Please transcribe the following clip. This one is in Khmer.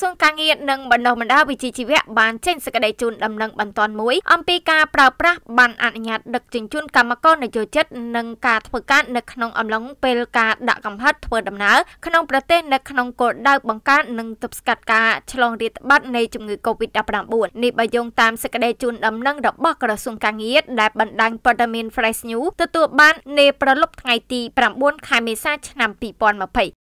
សួងការងារនិងបណ្ដុះបណ្ដាលវិជ្ជាជីវៈបានចេញសេចក្តីជូនដំណឹងបន្ទាន់មួយអំពីការប្រើប្រាស់បានអនុញ្ញាតដឹកជញ្ជូនកម្មករនយោជិតនិងការធ្វើការនៅក្នុងអំឡុងពេលការដាក់កំហិតធ្វើដំណើរក្នុងប្រទេសនៅក្នុងគោលដៅបង្ការនិងទប់ស្កាត់ការឆ្លងរាតត្បាតនៃជំងឺ Covid-19 នេះបើយោងតាមសេចក្តីជូនដំណឹងរបស់ក្រសួងការងារដែលបណ្ដាញព័ត៌មាន Fresh News ទទួលបាននាប្រលប់ថ្ងៃទី9ខែមេសាឆ្នាំ2020